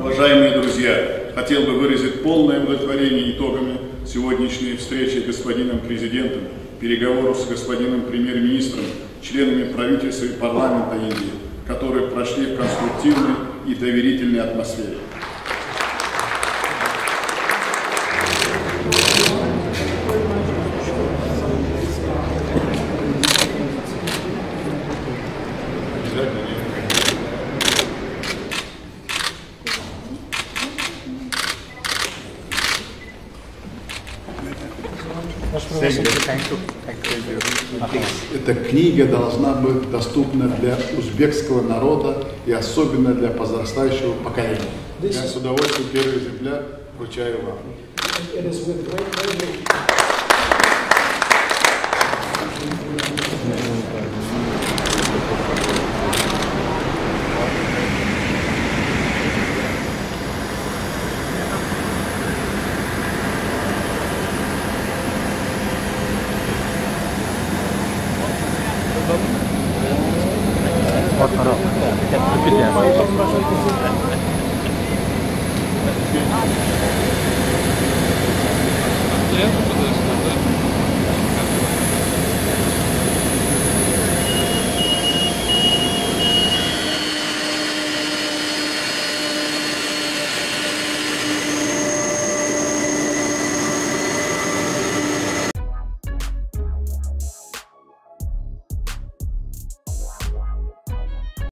Уважаемые друзья, хотел бы выразить полное удовлетворение итогами сегодняшней встречи с господином президентом, переговоров с господином премьер-министром, членами правительства и парламента Индии, которые прошли в конструктивной и доверительной атмосфере. Эта книга должна быть доступна для узбекского народа и особенно для возрастающего поколения. Я с удовольствием первый экземпляр вручаю вам. it is with great pleasure. Thank you. Yeah.